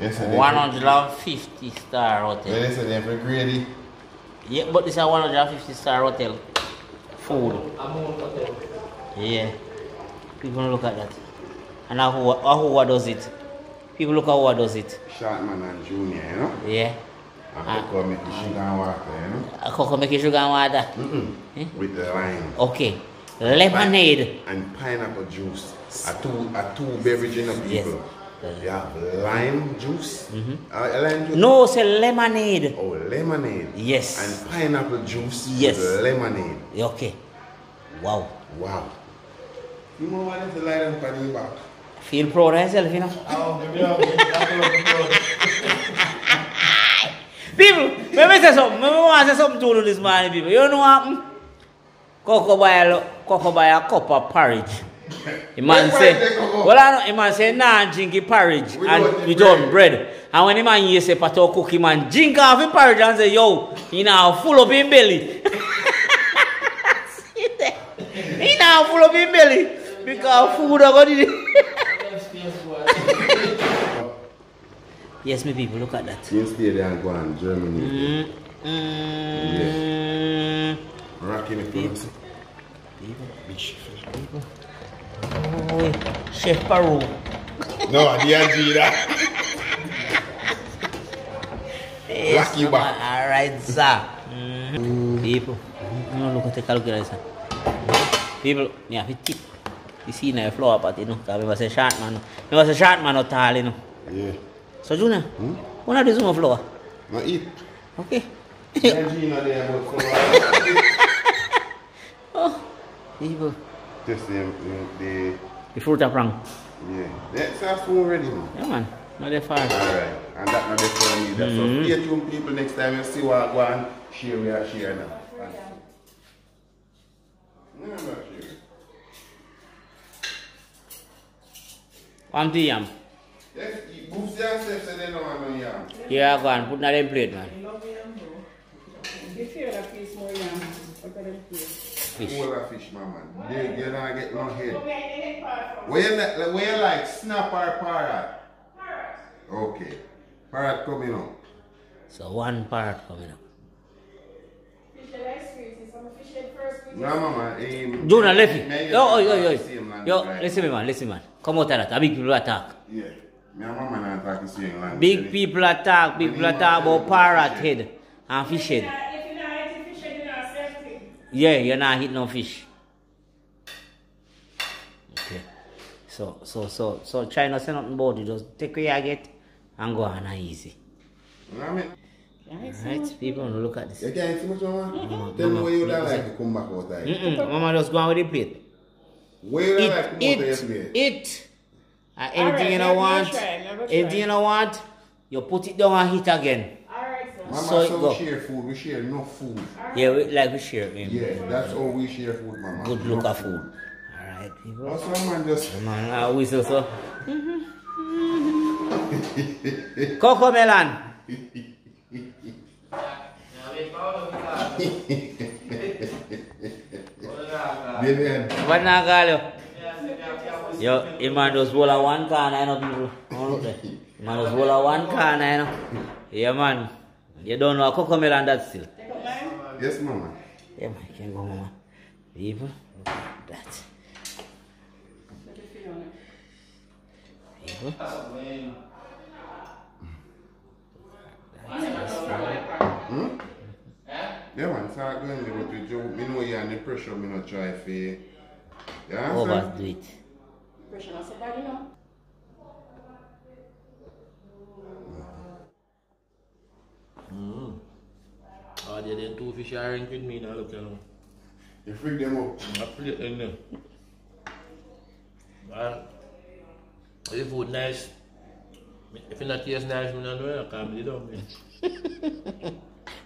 Yes, and 150 star hotel. say they're for grady. Yeah, but this is a 150 star hotel. Food. Hotel. Yeah. People look at that. And how who, who does it? People look at who does it. Sharkman and Junior, you know? Yeah. And Ah. cocoa make the sugar and water, you know? A cocoa make sugar and water. Mm-mm. With the lime. Okay. Lemonade. And pineapple juice. A two, a two beverage in a Yes. people. You have lime juice. Uh, lime juice. No, say lemonade. Oh, lemonade. Yes. And pineapple juice Yes. with lemonade. Okay. Wow. Wow. You know what is the light on your back? Feel proud of yourself, you know. Oh, the real <laughs> People, let me say something. Let me want to say something to you this morning, people. You know what happened? Coco buy a, Coco buy a cup of porridge. The man say, well, I know, the man say, nah, drink the porridge Without and without bread. And when the man hear say, pato cook him and drink off the porridge and say, yo, he now full up in belly. <laughs> See there? he now full up in belly because food are going <laughs> to Yes, me people, look at that. You stay there and go Germany. Mm, mm, Rocking it for us. Oh, Chef Peru. No, the G that. Yes, Lucky no, back. All right, sir. Mm. People, no, look at the calculator. People, you have to tip. You see now, floor part, you know, because we was a short man. We was a short man, not tall, you know. Yeah. So, Junior, Hmm? what are these on floor? Now eat. Okay. The G not there about four Oh, evil. Just the, the... The fruit of wrong. Yeah. That's our phone already. Yeah, man. Not that far. Alright. And that not that far either. Mm -hmm. So stay tuned, people. Next time you see what I go share we are sharing now. I'm yam. Yes, so they don't want yam. Yeah, go on. Put that in plate, man. I love yam, you a piece more yam. Put that in plate. Fish. Whole of fish, my man. They, you don't get no head. Where you, like, where you like, snap or parrot? Okay. Parrot coming up. So one part coming up. Fish head ice cream. See some fish head first. please. No, mama. Um, Jonah, left it. me- Yo, yo, yo, yo. Yo, listen man, listen, man. Come out of that. A big people attack. Yeah. Me and mama not talking same language. Big people attack, big people attack about parrot head and fish head. If you're not eating fish head, you're not safety. Yeah, you're not hitting no fish. Okay. So, so, so, so try not say nothing about it. Just take what you get and go on and easy. You know what I mean? Alright, people want to look at this. You can't see much, mama? Tell me where you would like to come back out there. Mm-mm, mama just go on with the plate. Where you would like to Eat, come out eat, there, plate? eat. And anything Alright, you never don't want, try, never try. anything you don't want, you put it down and hit again. Alright, sir. Mama, So so, it go. we share food. We share no food. Yeah, we, like we share. um, Yeah, that's how we share food, mama. Good No look of food. Alright, people. Also, man, just Man, I whistle so. <laughs> Coco melon. Vivian. What na call you? Yo, the man just roll a one corner, you know, people. Oh, look there. The man just roll a one corner, you know. Yeah, man. yedono akokomera andatsira yes mama yeah my king mama vivo that vivo Hmm? Yeah, man, so I'm going to go to Joe. Me know you're under pressure, me not try for you. Yeah, Over do it. Pressure, I said that, you know. Now. Oh, they did two fish are with me now, look, you know. You freak them up. I plate in there. But if food nice, if it not taste nice, I don't know, I can't be done. man.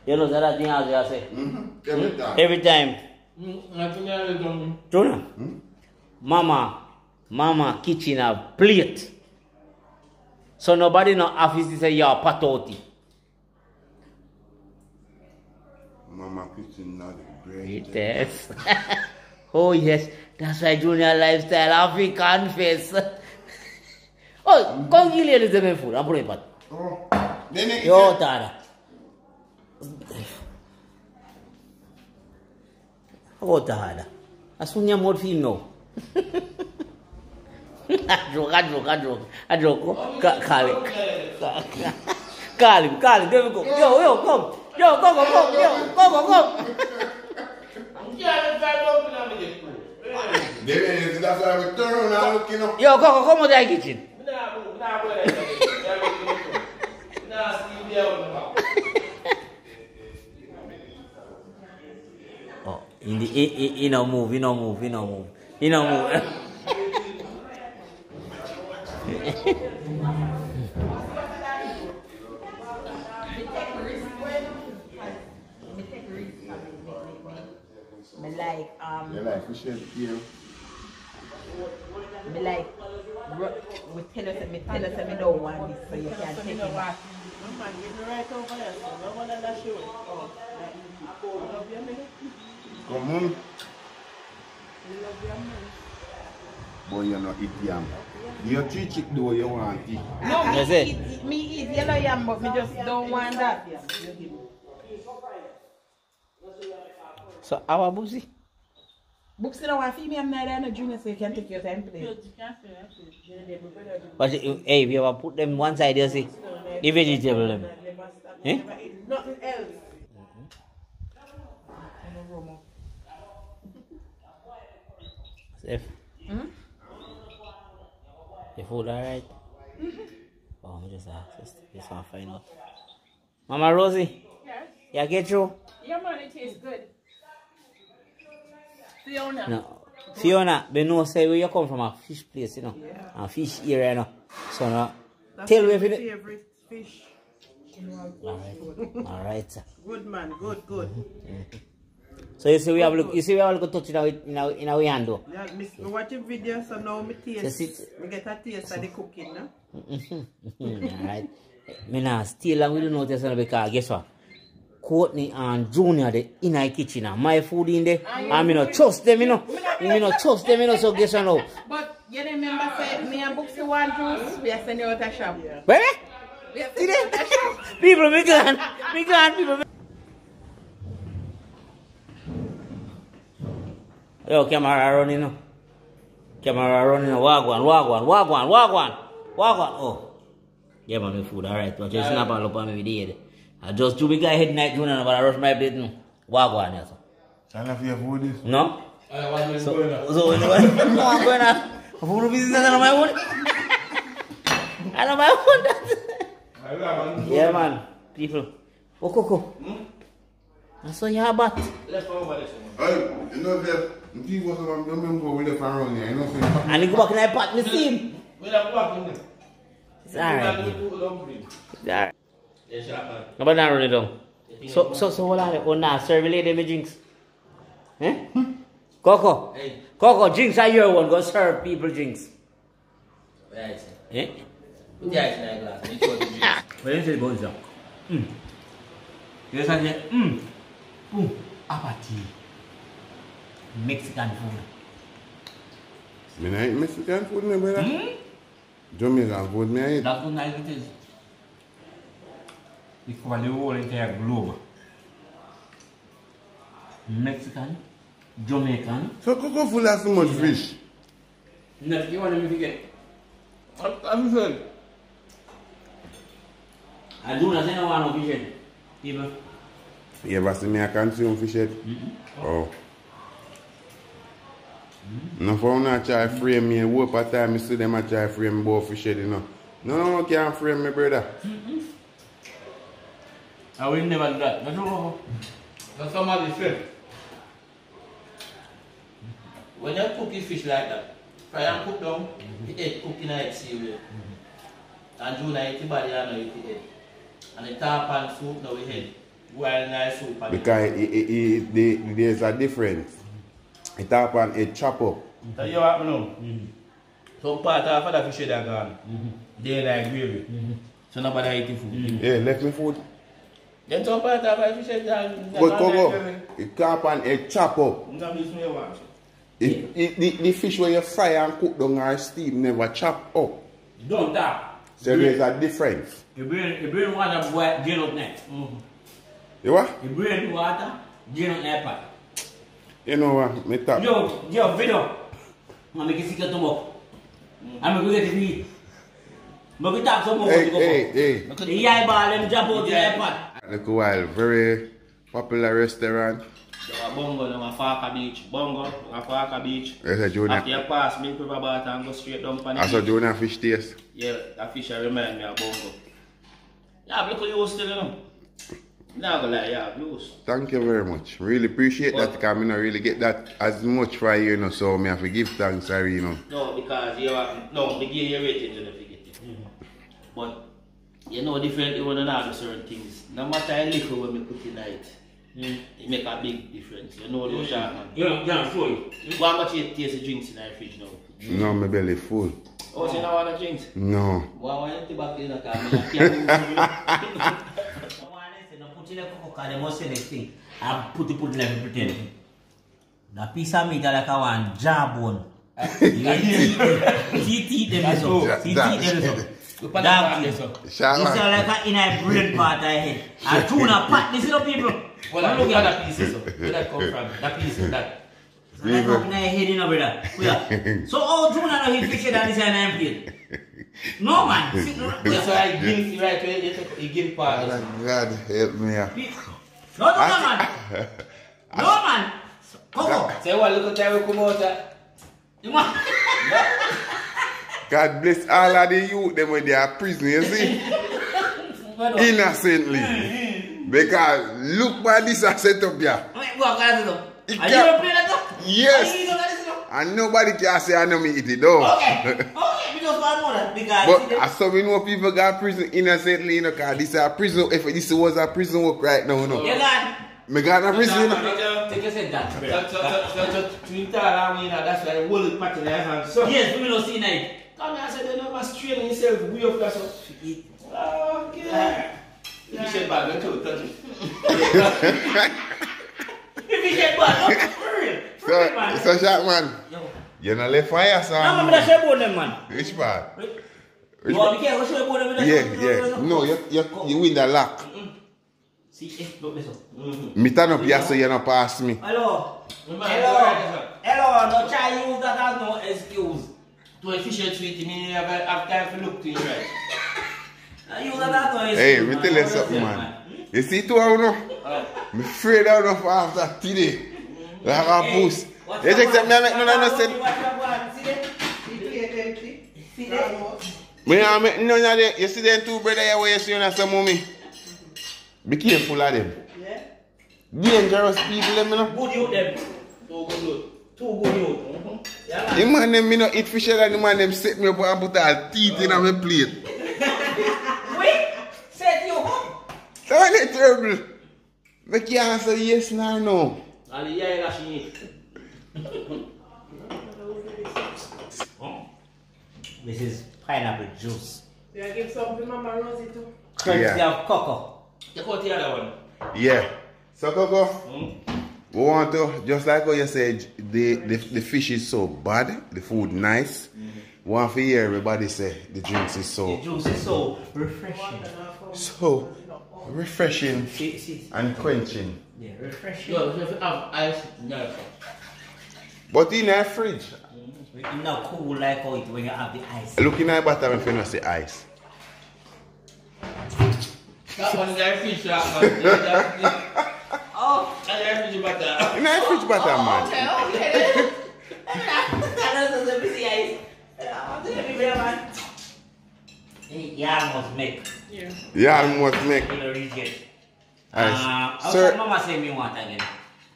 You know that thing as you say. Mm-hmm. Every time. Every time. Mm, I think I done. Jonah, mama, mama kitchen a plate. So nobody no office to say you're patoti. Mama not the great. Yes. <laughs> oh yes, that's why junior lifestyle African face. <laughs> oh, come give you the food. I'm putting it. Oh, then it- Yo, Tara. Oh, Tara. Asunya. <laughs> I joke. Ca- Call him. Call him, call him. There we go. Yo, yo, come. Yo, go, go, go. Yo, go, go, go. Yeah, if I don't know, I'm get food. Then that's why we turn around and look, you know. Yo, go, go, come out the kitchen. Nah, move, nah, go like that. Nah, Steve, there, no. Oh, in the, he, he, he no move, he no move, he no move. He no move. <laughs> Me like um You like fish head here. me like we tell us me tell us me don't want this so you can take it back. Man, give me right over there, no one that show. Oh, love you, man. Come on. love you, man. Boy, you not eat yam. Your three chick though you want eat. No, me That's eat, me eat yellow yam but me just don't want that. So, our bussy? Books you know what female I'm not a junior so you can take your time play. Can't say that. You can't say that. But eh, hey, if you ever put them one side, you see, the vegetable them. Never stop. Eh? Never eat nothing else. Safe. The food alright? Oh, I just ask, just, just want to find out. Mama Rosie, Yes. you get through? Yeah, man, it tastes good. Fiona. No. Fiona, we know say where you come from a fish place, you know, a fish area, you know. So now, That's tell me if it. favorite fish. Alright, alright. Good man, good, good. So you see we have look you see we have look touch in our in our in our hand though. Yeah, me, me watch a video, so now me taste. Me get a taste of the cooking, no? <laughs> Alright. Me nah stay long with the notice now because guess what? Courtney and Junior they in our kitchen and my food in there. And me no trust them, you know. Me no trust them, you know. So guess what now? But you remember say me and Booksy want juice, we are sending out a shop. Where? We are sending out a shop. <laughs> People, me gone. Me gone, people. Yo, camera running now. Camera running. Wagwan, wagwan, wagwan, wagwan, wagwan. Oh. Yeah, man, me food, alright. But you snap all up on me with the head. I Ah, just do big guy head night, you know, but I rush my plate now. Wagwan, yes. Sana for your food eh, is? No? I want to So, go now. so, you know what? No, I'm going to. Food business, I don't know my own. I don't know my own. Yeah, man. People. Oh, Coco. Hmm? I saw you have bat. Let's go over this one. Hey, you know that people some don't remember we left around here, you know what I'm And he go back in the pot, me see him. We don't go up in there. It's alright. We don't go green. It's alright. Yes, sharp man. No, but now run it down. So, so, so, hold on. Oh, nah, serve lady me drinks. Eh? Coco. Hey, Coco, drinks are your one. Go serve people drinks. where is it? Eh? Put the ice in that glass. Make sure the drink. Where is it going, sir? Mm. Yes, I said, mm. Boom. Apati. Mexican food. Me not eat Mexican food, me brother. Hmm? Jamaican food, me I eat. That's how nice it is. e Cavaleiro ele tem a Globo mexicano jamaicano so koko fula so much fish? Na ki wala mi fike? I'm sorry I do not say I want to fish it even you ever see me I can't see on fish it mm -hmm. oh. Nan fwa w nan chay frey mi, wop a tay mi si dem a chay frey mi bo fished, you know. Nan w ki an frey mi, breda. I will never do that. That's all. That's somebody said. When you cook fish like that, fry and cook down, mm-hmm. it head cook in a head cereal. Mm-hmm. And June I eat the body and I eat the head. And the top and soup now we head. While nice soup and Because it, it, it, it, there's a difference. It top and it chop up. Mm-hmm. So you what now? E mm-hmm. Some part of the fish are gone. Mm-hmm. They like gravy. Mm-hmm. So nobody eating food. Mm-hmm. Yeah, left me food. Then some part of the fish head are But gone like Coco, gravy. it happen, it chop up. You can miss me once. It, it, the, the fish when you fry and cook down or steam never chop up. Don't tap. So there's a difference. You bring, you bring water, boy, get up next. You what? You bring water, get up next part. You know what? Me talk. Yo, yo, video. I'm making secret to more. I'm going to get it eat. But we talk some more. Hey, hey, hey. The eye ball and jump out the iPad. Look a while, very popular restaurant. Bongo, no, Farquhar Beach. Bongo, Farquhar Beach. There's a After Jonah. you pass Milk River Bath and go straight down on the I saw beach. Jonah fish taste. Yeah, that fish I remind me of Bongo. Yeah, look at you still, you know. Not gonna lie, yeah, blues. Thank you very much. Really appreciate that Well- because I don't really get that as much for you, you know, so me have to give thanks, sorry, you know. No, because you are, no, they give you ratings and they forget it. Mm-hmm. But, you know, differently when you know certain things. No matter how little when we put in it, it make a big difference. You know those shark man. Yeah, yeah, show you. How much you taste the drinks in our fridge now? No, my belly full. Oh, so you don't want to drinks? No. Why why you back in the car? I can't move. Put in a cocoa card, they must say the thing. I put it, put it like a pretend. The piece of meat like a one jawbone. <laughs> You teeth, teeth them so. That- Teeth, that- teeth them so. You put Dog that teeth. back there, Shark This is like a in a brain part of head. <laughs> A tuna pot, this is the people. Well, I look at that piece, so. Where that come from? That piece, that. So like up in the head, you know, brother. Yeah. <laughs> So all tuna no hit fish than this and I'm plate. No man. See, <laughs> no, That's why I give you right where you give part. Oh, God help me. No, no, no, man. No, man. Coco. Say what, look at that we come out. You want? God bless all of the youth them when they are prison, you see? Innocently. Because look what this has set up here. Wait, go on, guys. Are you can't- gonna play that though? Yes. Are you gonna listen to? And nobody can say I know me eat it though. Okay. Okay, because I know that. Because But I saw we know people got prison innocently, you know, cause this is a prison if this was a prison work right now, you know. You got Me got a prison. Take a seat, Dan. So, so, so, so, so, twin tall, I mean, that's why the whole part in their hands. So, Yes, we don't see night. Kan yon se den yon mas tue nan yon selv Ou yon fwa oh, so Ok Yon se bagan chou tan Yon se bagan So Shakman Yon nan le fwa yasa Nan mwen mwen se bonen man. Which part? Which part? Yeah, yeah No, yon win da lak Si, eh, lop de so. Mm-hmm. Mi tan up yasa yon nan pas mi Hello Hello Hello, no chay use that as no excuse. E to a official tweet, I mean, you have, have time to look to it, right? Hey, me tell you something, man. Hmm? You see two out of I'm afraid out of after today. Like a boost. They just said, me make no understand. Me not make none of them. You see them two brother here where you see on some mommy. Be careful of them. Yeah. Dangerous people, them, you know. Good you them. Oh, good Tou goun yo ton. Yon man nem mi nou it fishe gan, yon man nem set mi pou an puta al tit in e an me plate. <laughs> Oui, set yo kon. Sa wane terrible. Me ki anser yes nan nou. Ali yay la chini. Bon. This is pineapple juice. Did I give some to Mama Rosie too? Currently yeah. of cocoa. Take out the other one. Yeah. So cocoa, mm. we want to, just like what you said, the, the the fish is so bad, the food nice. We want to hear everybody say the drinks is so The so juice is so refreshing. so refreshing See, see, and quenching. yeah, refreshing. Yo, if you have ice, no. But in a fridge, mm-hmm. It's not cool like how it when you have the ice. look in the bottom if you not see ice. That one is a fish, that one. That's Oh, a fish butter. In a fridge bottom, man. okay, okay. That's a busy ice. Yeah, must make Yeah. Yeah, I must make in the region. ice. Uh, how Sir, come Mama say me want again?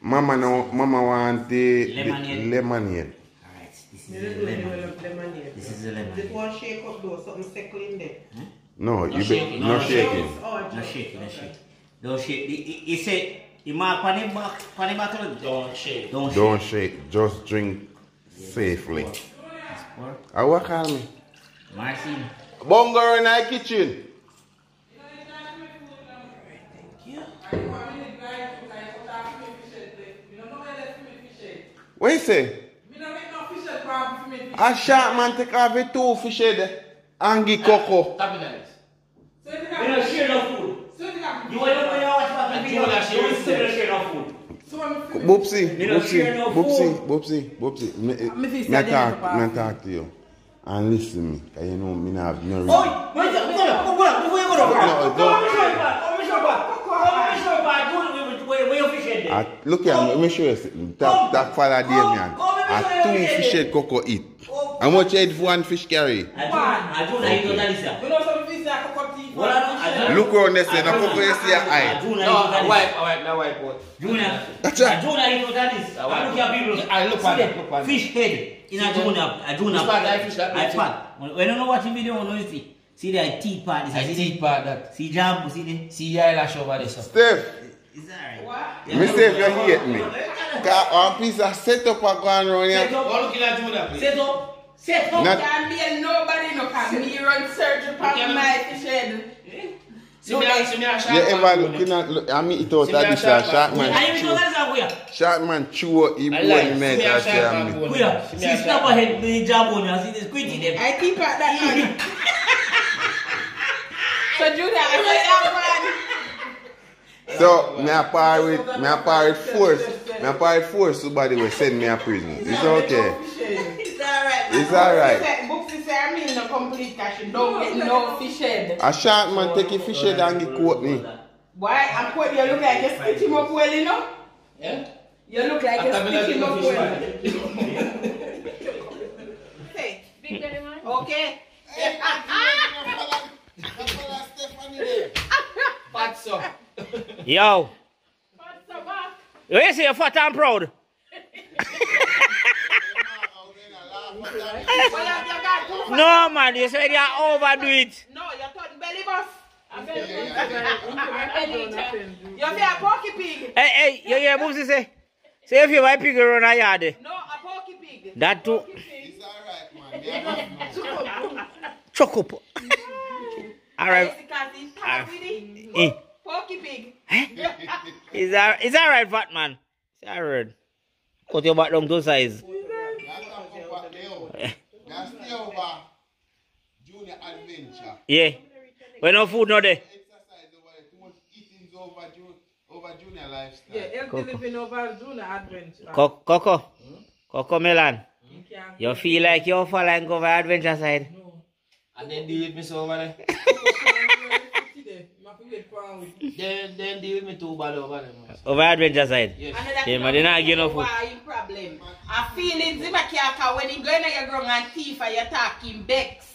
Mama no, Mama want the, the Lemonade. lemonade. Alright, this is the do lemon. lemonade. This is the This lemon. one shake up though, something settle in there. No, you be shaking, no no shaking. Oh, No just- shake, no okay. shake. Don't shake. He, he, he said, he mark on back, on him back. Don't shake. Don't shake. Don't shake, just drink safely. It's poor. I what call me? Marcin. Bongo in the kitchen. What you say? A shark man take off the two fish head and give cocoa. That be nice. We don't share no food. You want to know when you watch back the video? do not share You food. still don't share no food. Boopsie, Me don't share boopsie, no boopsie, food. boopsie, boopsie. Me, Me me, fi me say talk, them me talk to you. And listen me, cause you know me not have no reason. Oh, wait, wait, wait, wait, wait, before you go to No, Come don't. on, show it back. Come on, show it back. Come on, show it back. Do it where- where your fish head there. I, look here, let me show you something. That, that father Damien. A two fish head cocoa eat. How much head for one fish carry? I do, I do, I do, that is that. You know some fish that cocoa tea for What I do, I do. Look around there, say, the cocoa you see a I eye. do, I do, No, I wipe, I wipe, I wipe out. Junior, That's right. I do not know that is. I look at people. I look at look. Fish head in a? Junior. A Junior. I fish that I big part. When you know watching video, you know you see. See the teeth part. This I the part that. see jam. See the. See your eyelash over there. Steph, Is that What? right? me say if you hate me. Cause one piece of setup a going around Set up. Looking at you. Set up. Set up. Not- Can't be nobody no can me run surgery can- on my fish head. See me, a- see me a shark You man ever go looking there. at, look, I mean it out See of me a this shark shark man. I man even know chew. that's how we are. Shark man chew he I bone like, in see mate me a and shark say man me. go We there. are. See me See a snap shark ahead. The jab on you. See the squinty them. I keep at that <laughs> man. so Judah, I say that So me a par with me a par with force. Me a par with force somebody will send me a prison. It's okay. It's alright. It's alright. Booksy say I mean no complete cash. You don't get no fish head. A shark man take a fish head and give quote me. Why? I'm quite you look like you stitch him up well, you know? Yeah? You look like you After me, stitch him like up fish well. man. Hey, okay. Fat so. Yo. You say you're fat and proud. Well, you you got too fat. No man, you say you are overdo it. No, you turn belly bus. You feel a porky pig? Hey, hey, you hear Boobsy say? Say if you buy pig around a yard, No, a porky pig. that too. It's alright, man. Me have enough. Chuck up. Alright. Because he's tough with it. Eh. Porky pig. It's all, it's alright, fat man. <laughs> It's <laughs> alright. Cut your back down to size. That's junior adventure. Yeah. When no food no there. Exercise over. Too much eating over, ju- over junior lifestyle. Yeah, healthy living over Junior Adventure. Coco. Hmm? Coco Melon. You can't You feel like you're falling over adventure side? No. And then deal with me so over there. <laughs> Then, then deal with me too bad over there. Over adventure side. Yes. Yeah, man, they not give no food. Why problem? I feel it Zima Kiaka when he going to your ground and thief and you talking Bex.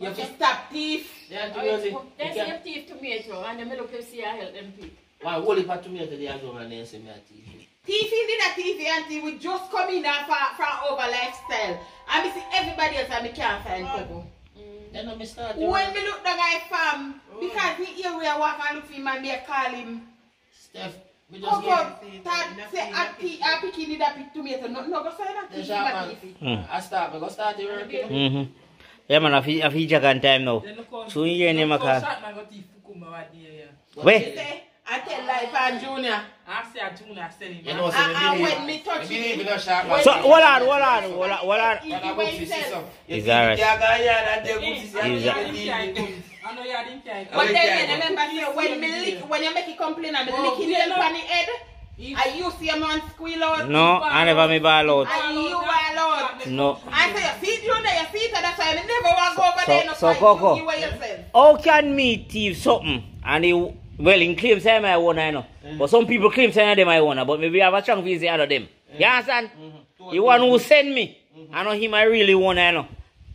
You have to stop thief. Then to Rosie, you There's can- your teeth tomato and then me look see I help them people. Why, hold it for tomato they are going and then say me a TV. Thief in the TV auntie we just come in and from, from over lifestyle. And me see everybody else and me can't find people. Then I me start. When me look the guy farm, because he here we are walk and look for him and me call him. Steph, we just Come get. up, say I pick I pick in that pick tomato. No, no, go say that. The thief, sharp but man. Mm. I start, I go start the work. Mm-hmm. Yeah, man, I feel, I feel jack on time now. Then look how- Soon you hear him, look I how can. short man got the Fukuma right there, yeah. He Where? say, I tell life and Junior. I say a Junior selling. You know, so me ah, believe. when me touch me it. believe sharp So, hold on, hold on, hold on, hold on. He And I do go it to himself. himself. It's alright. Yeah, guy, yeah, and they go to. I know Is you that- didn't carry guns. I know you didn't carry But then you remember say when me lick when you make it complain and me Oh, licking yeah, them no. on the head, I you see a man squeal out. No, I never me ball out. I you ball out. No. I say you see Junior, you see that's why I never want to go over So- there no so fight. Coco. You, you. How can me thief something and he, well, in claim say my owner, you know. But some people claim say them my owner, but maybe I have a strong feeling say out of them. You understand? The one who send me, I know him I really want, you know.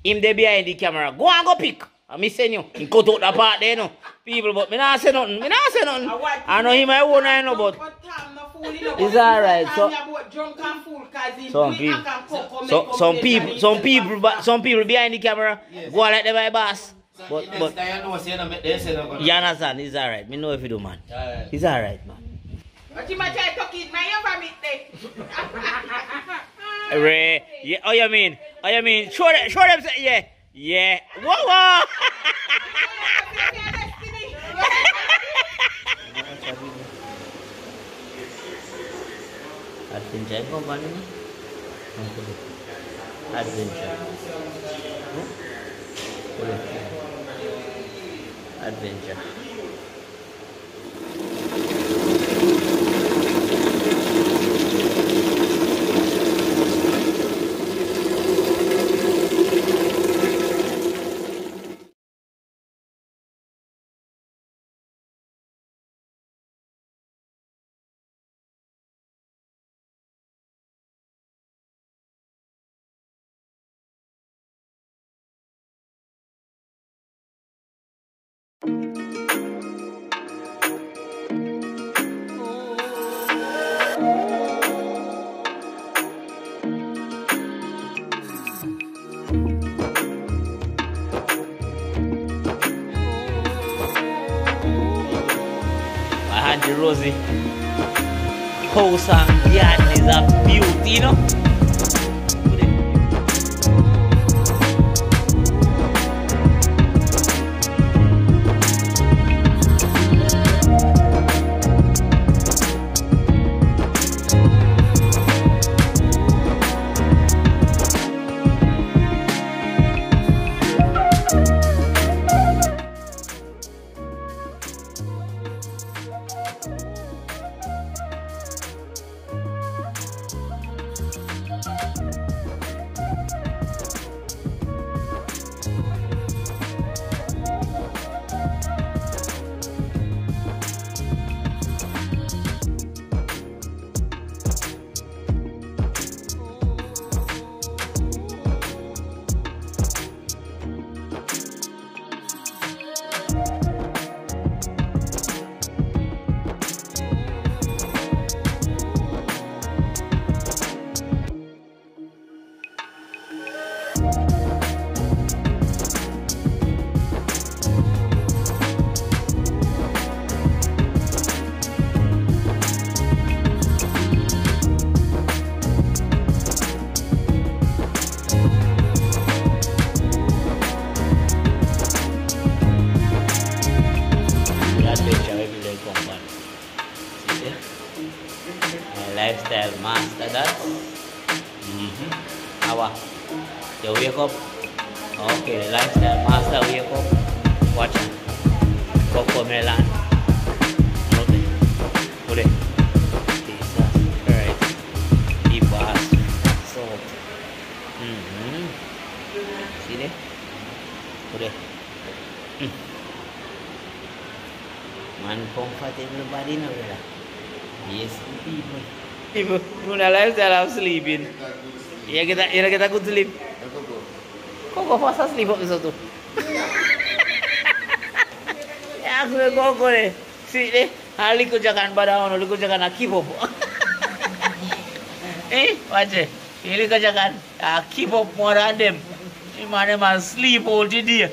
Him there behind the camera. Go and go pick. I me send you. He cut out the part there, you know. People, but me not say nothing. Me not say nothing. I know him I want, you know, but It's alright, so- Some people, so, some people, some people, some people behind the camera go like them my boss. But, Next but, time you know, say no, they say no. you understand? It's alright. Me know if you do, man. Alright. It's alright, man. But you might try to keep my ever meet there. <laughs> Ray, yeah, oh you mean, oh you mean, show them, show them, yeah, yeah, whoa, whoa. <laughs> Adventure company, adventure, adventure. My Rosie. House and garden is a beauty, you know. Muna lifestyle of sleeping. You get a, you get a good sleep. Coco fast asleep up so too. Ya aku Coco ni. Si ni. Hali ko jangan pada ono, ko jangan nak keep up. <laughs> eh, waje. Ini ko jangan ah keep up more than them. Ini mana mas sleep all the day.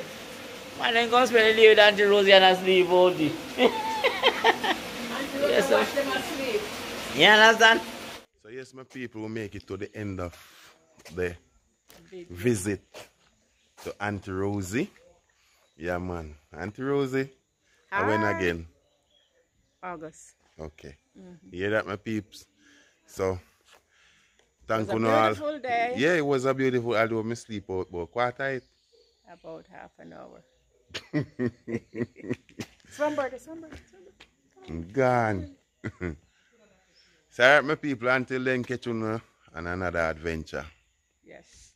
Mana kau spend the day with Auntie Rosie and sleep all day. <laughs> yes, sir. You understand? Yes, my people will make it to the end of the visit to Auntie Rosie. Yeah, man. Auntie Rosie. I went again. August. Okay. Mm-hmm. You hear that, my peeps? So, thank It was you a all. beautiful day. Yeah, it was a beautiful. Although me sleep out, but quite tight. About half an hour. Sunbird, sunbird, sunbird. Gone. <laughs> so, alright, my people. Until then, catch you on another adventure. Yes.